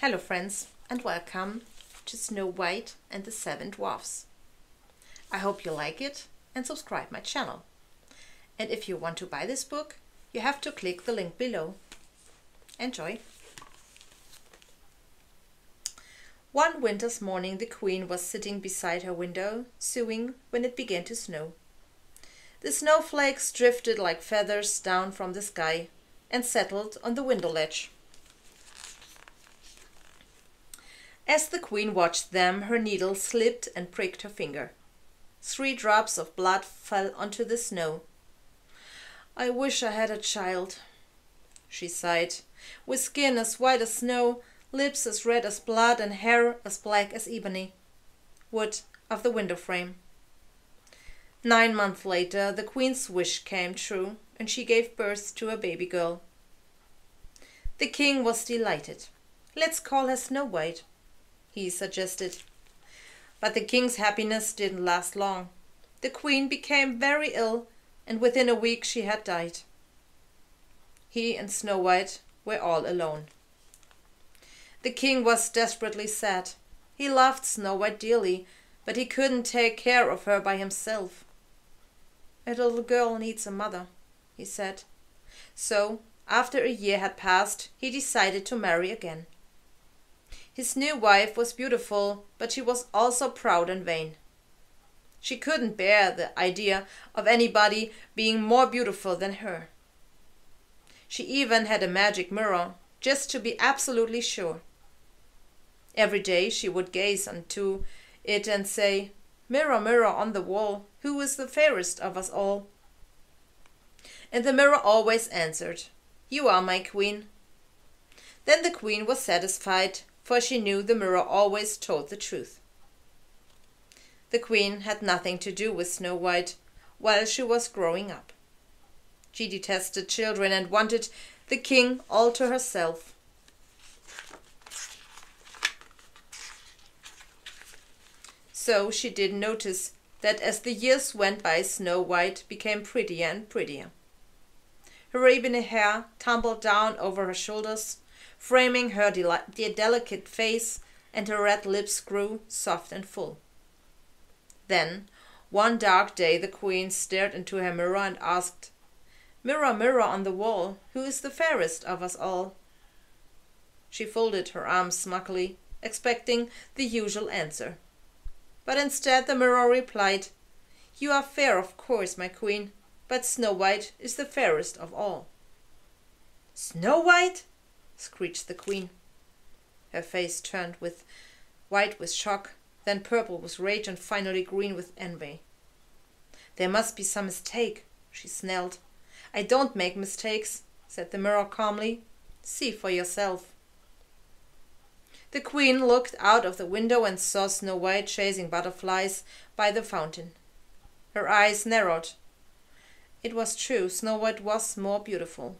Hello friends and welcome to Snow White and the Seven Dwarfs. I hope you like it and subscribe my channel. And if you want to buy this book, you have to click the link below. Enjoy! One winter's morning the queen was sitting beside her window, sewing when it began to snow. The snowflakes drifted like feathers down from the sky and settled on the window ledge. As the queen watched them, her needle slipped and pricked her finger. Three drops of blood fell onto the snow. I wish I had a child, she sighed, with skin as white as snow, lips as red as blood, and hair as black as ebony. Wood of the window frame. Nine months later, the queen's wish came true, and she gave birth to a baby girl. The king was delighted. Let's call her Snow White he suggested. But the king's happiness didn't last long. The queen became very ill, and within a week she had died. He and Snow White were all alone. The king was desperately sad. He loved Snow White dearly, but he couldn't take care of her by himself. A little girl needs a mother, he said. So, after a year had passed, he decided to marry again. His new wife was beautiful, but she was also proud and vain. She couldn't bear the idea of anybody being more beautiful than her. She even had a magic mirror, just to be absolutely sure. Every day she would gaze into it and say, Mirror, mirror on the wall, who is the fairest of us all? And the mirror always answered, You are my queen. Then the queen was satisfied for she knew the mirror always told the truth. The queen had nothing to do with Snow White while she was growing up. She detested children and wanted the king all to herself. So she did notice that as the years went by, Snow White became prettier and prettier. Her ebony hair tumbled down over her shoulders, framing her de delicate face, and her red lips grew soft and full. Then, one dark day, the queen stared into her mirror and asked, Mirror, mirror on the wall, who is the fairest of us all? She folded her arms smugly, expecting the usual answer. But instead the mirror replied, You are fair, of course, my queen, but Snow White is the fairest of all. Snow White? Screeched the queen. Her face turned with white with shock, then purple with rage, and finally green with envy. There must be some mistake, she snarled. I don't make mistakes, said the mirror calmly. See for yourself. The queen looked out of the window and saw Snow White chasing butterflies by the fountain. Her eyes narrowed. It was true, Snow White was more beautiful.